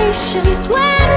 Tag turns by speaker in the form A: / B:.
A: patience when